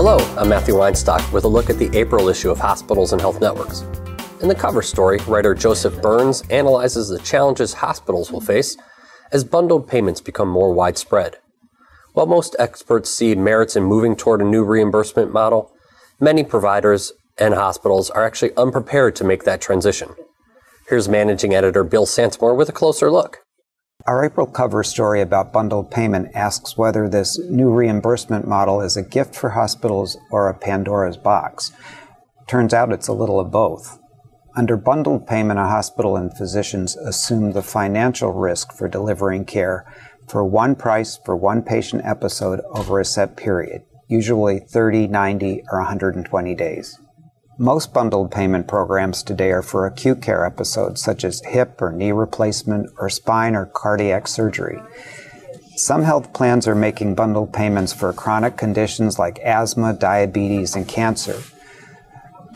I'm Matthew Weinstock with a look at the April issue of Hospitals and Health Networks. In the cover story, writer Joseph Burns analyzes the challenges hospitals will face as bundled payments become more widespread. While most experts see merits in moving toward a new reimbursement model, many providers and hospitals are actually unprepared to make that transition. Here's managing editor Bill Santamour with a closer look. Our April cover story about bundled payment asks whether this new reimbursement model is a gift for hospitals or a Pandora's box. Turns out it's a little of both. Under bundled payment, a hospital and physicians assume the financial risk for delivering care for one price for one patient episode over a set period, usually 30, 90, or 120 days. Most bundled payment programs today are for acute care episodes such as hip or knee replacement or spine or cardiac surgery. Some health plans are making bundled payments for chronic conditions like asthma, diabetes, and cancer.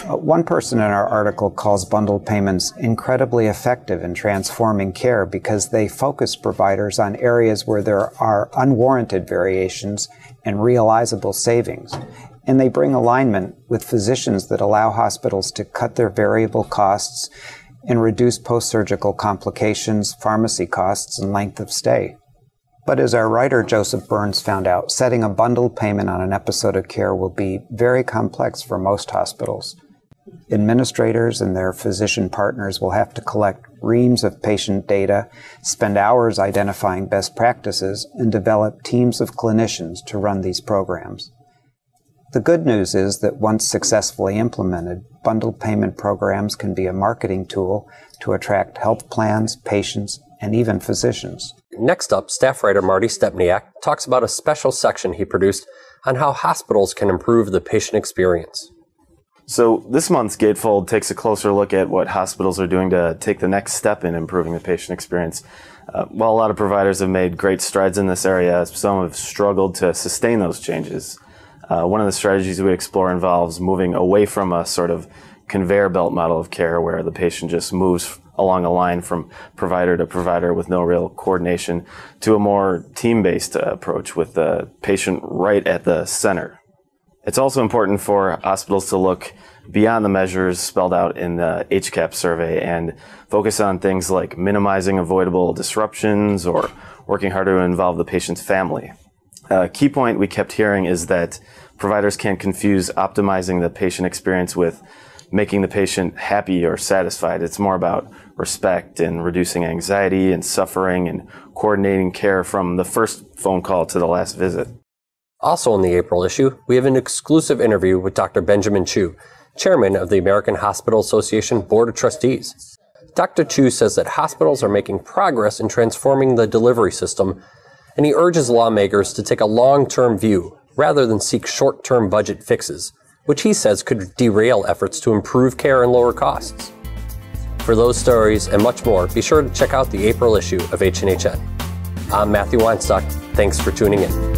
Uh, one person in our article calls bundled payments incredibly effective in transforming care because they focus providers on areas where there are unwarranted variations and realizable savings. And they bring alignment with physicians that allow hospitals to cut their variable costs and reduce post surgical complications, pharmacy costs, and length of stay. But as our writer Joseph Burns found out, setting a bundled payment on an episode of care will be very complex for most hospitals. Administrators and their physician partners will have to collect reams of patient data, spend hours identifying best practices, and develop teams of clinicians to run these programs. The good news is that once successfully implemented, bundled payment programs can be a marketing tool to attract health plans, patients, and even physicians. Next up, staff writer Marty Stempniak talks about a special section he produced on how hospitals can improve the patient experience. So this month's Gatefold takes a closer look at what hospitals are doing to take the next step in improving the patient experience. Uh, while a lot of providers have made great strides in this area, some have struggled to sustain those changes. Uh, one of the strategies we explore involves moving away from a sort of conveyor belt model of care where the patient just moves along a line from provider to provider with no real coordination to a more team-based approach with the patient right at the center. It's also important for hospitals to look beyond the measures spelled out in the HCAHPS survey and focus on things like minimizing avoidable disruptions or working harder to involve the patient's family. A key point we kept hearing is that providers can't confuse optimizing the patient experience with making the patient happy or satisfied. It's more about respect and reducing anxiety and suffering and coordinating care from the first phone call to the last visit. Also in the April issue, we have an exclusive interview with Dr. Benjamin Chu, chairman of the American Hospital Association Board of Trustees. Dr. Chu says that hospitals are making progress in transforming the delivery system, and he urges lawmakers to take a long term view rather than seek short term budget fixes, which he says could derail efforts to improve care and lower costs. For those stories and much more, be sure to check out the April issue of H&HN. I'm Matthew Weinstock. Thanks for tuning in.